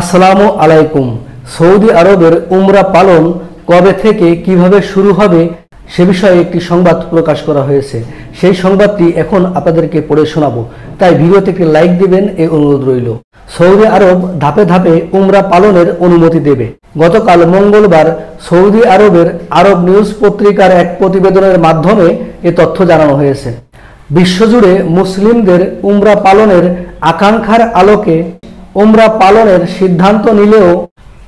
আসসালামু আলাইকুম। সৌদি আরবের উমরা পালন কবে থেকে কীভাবে শুরু হবে সে বিষয়ে একটি সংবাদ প্রকাশ করা হয়েছে। সেই সংবাদটি এখন আপনাদেরকে পড়ে শোনাবো। তাই ভিডিওতে একটি লাইক দিবেন এই অনুরোধ রইল। সৌদি আরব ধাপে ধাপে উমরা পালনের অনুমতি দেবে। গতকাল মঙ্গলবার সৌদি আরবের আরব নিউজ পত্রিকার এক প্রতিবেদনের মাধ্যমে এ তথ্য জানানো হয়েছে। বিশ্বজুড়ে মুসলিমদের উমরা পালনের আকাঙ্ক্ষার আলোকে উমরা পালনের সিদ্ধান্ত নিলেও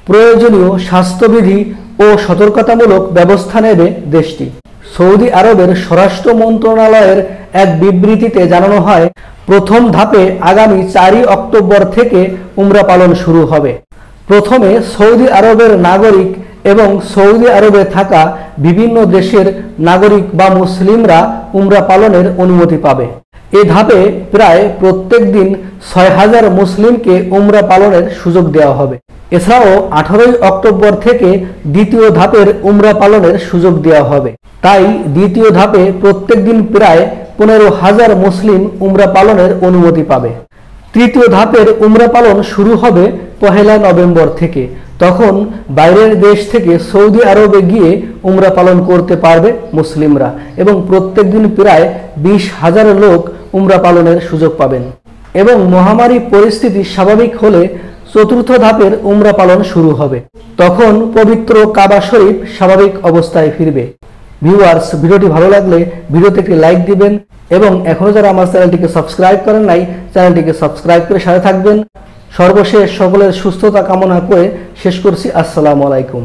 প্রয়োজনীয় স্বাস্থ্যবিধি ও সতর্কতামূলক ব্যবস্থা নেবে দেশটি। সৌদি আরবের স্বরাষ্ট্র মন্ত্রণালয়ের এক বিবৃতিতে জানানো হয়, প্রথম ধাপে আগামী চারই অক্টোবর থেকে উমরা পালন শুরু হবে। প্রথমে সৌদি আরবের নাগরিক এবং সৌদি আরবে থাকা বিভিন্ন দেশের নাগরিক বা মুসলিমরা উমরা পালনের অনুমতি পাবে। এ ধাপে প্রায় প্রত্যেক দিন ছয় হাজার মুসলিমকে উমরা পালনের সুযোগ দেওয়া হবে। এছাড়াও আঠারোই অক্টোবর থেকে দ্বিতীয় ধাপের উমরা পালনের সুযোগ দেওয়া হবে। তাই দ্বিতীয় ধাপে প্রত্যেক দিন প্রায় পনেরো হাজার মুসলিম উমরা পালনের অনুমতি পাবে। তৃতীয় ধাপের উমরা পালন শুরু হবে পহেলা নভেম্বর থেকে। তখন বাইরের দেশ থেকে সৌদি আরবে গিয়ে উমরা পালন করতে পারবে মুসলিমরা এবং প্রত্যেক দিন প্রায় বিশ হাজার লোক উমরা পালনের সুযোগ পাবেন। এবং মহামারী পরিস্থিতি স্বাভাবিক হলে চতুর্থ ধাপের উমরা পালন শুরু হবে। তখন পবিত্র কাবা শরীফ স্বাভাবিক অবস্থায় ফিরবে। ভিউয়ার্স, ভিডিওটি ভালো লাগলে ভিডিওতে একটি লাইক দিবেন এবং এখনও যারা আমার চ্যানেলটিকে সাবস্ক্রাইব করেন নাই, চ্যানেলটিকে সাবস্ক্রাইব করে সাথে থাকবেন। সর্বশেষ সকলের সুস্থতা কামনা করে শেষ করছি। আসসালামু আলাইকুম।